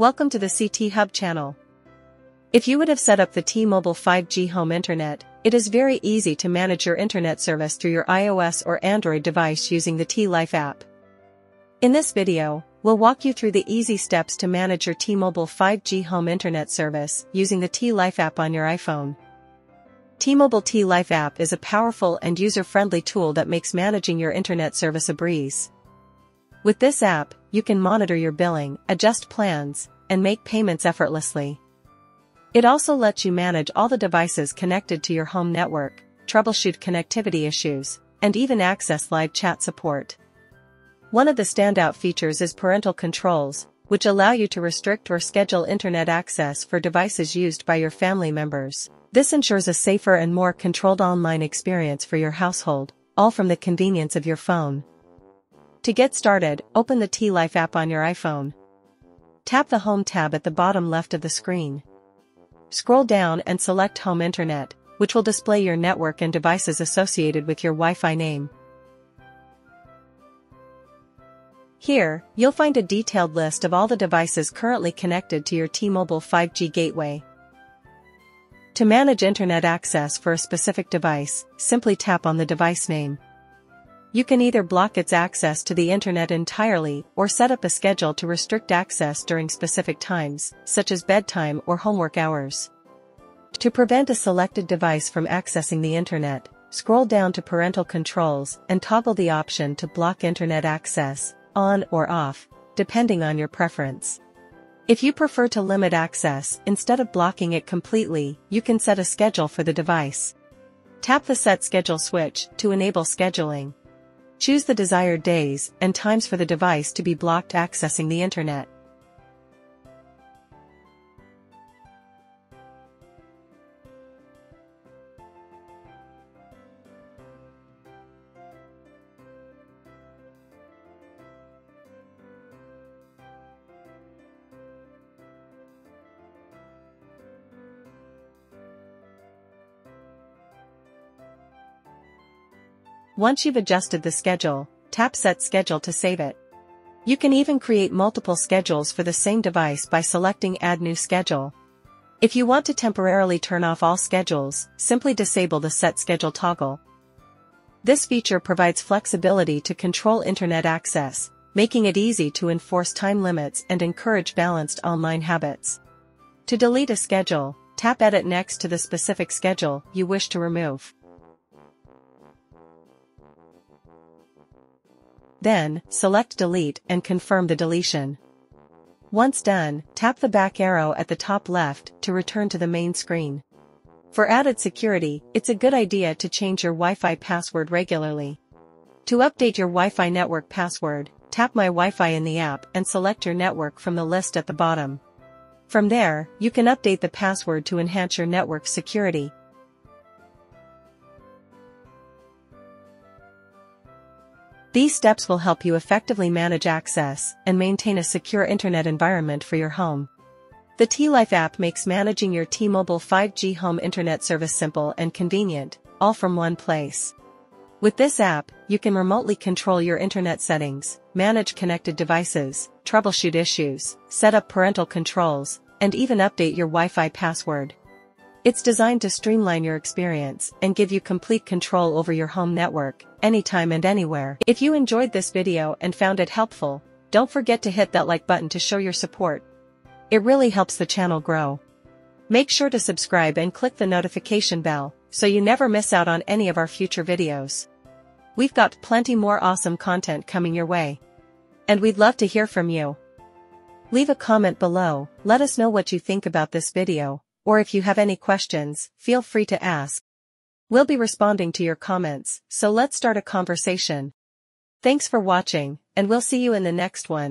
Welcome to the CT Hub channel. If you would have set up the T-Mobile 5G home internet, it is very easy to manage your internet service through your iOS or Android device using the T-Life app. In this video, we'll walk you through the easy steps to manage your T-Mobile 5G home internet service using the T-Life app on your iPhone. T-Mobile T-Life app is a powerful and user-friendly tool that makes managing your internet service a breeze. With this app, you can monitor your billing, adjust plans, and make payments effortlessly. It also lets you manage all the devices connected to your home network, troubleshoot connectivity issues, and even access live chat support. One of the standout features is parental controls, which allow you to restrict or schedule internet access for devices used by your family members. This ensures a safer and more controlled online experience for your household, all from the convenience of your phone. To get started, open the T-Life app on your iPhone. Tap the Home tab at the bottom left of the screen. Scroll down and select Home Internet, which will display your network and devices associated with your Wi-Fi name. Here, you'll find a detailed list of all the devices currently connected to your T-Mobile 5G gateway. To manage internet access for a specific device, simply tap on the device name. You can either block its access to the internet entirely or set up a schedule to restrict access during specific times, such as bedtime or homework hours. To prevent a selected device from accessing the internet, scroll down to Parental Controls and toggle the option to block internet access, on or off, depending on your preference. If you prefer to limit access instead of blocking it completely, you can set a schedule for the device. Tap the Set Schedule switch to enable scheduling. Choose the desired days and times for the device to be blocked accessing the internet. Once you've adjusted the schedule, tap Set Schedule to save it. You can even create multiple schedules for the same device by selecting Add New Schedule. If you want to temporarily turn off all schedules, simply disable the Set Schedule toggle. This feature provides flexibility to control internet access, making it easy to enforce time limits and encourage balanced online habits. To delete a schedule, tap Edit next to the specific schedule you wish to remove. Then, select Delete and confirm the deletion. Once done, tap the back arrow at the top left to return to the main screen. For added security, it's a good idea to change your Wi-Fi password regularly. To update your Wi-Fi network password, tap My Wi-Fi in the app and select your network from the list at the bottom. From there, you can update the password to enhance your network security. These steps will help you effectively manage access and maintain a secure internet environment for your home. The T-Life app makes managing your T-Mobile 5G home internet service simple and convenient, all from one place. With this app, you can remotely control your internet settings, manage connected devices, troubleshoot issues, set up parental controls, and even update your Wi-Fi password. It's designed to streamline your experience and give you complete control over your home network, anytime and anywhere. If you enjoyed this video and found it helpful, don't forget to hit that like button to show your support. It really helps the channel grow. Make sure to subscribe and click the notification bell, so you never miss out on any of our future videos. We've got plenty more awesome content coming your way. And we'd love to hear from you. Leave a comment below, let us know what you think about this video, or if you have any questions, feel free to ask. We'll be responding to your comments, so let's start a conversation. Thanks for watching, and we'll see you in the next one.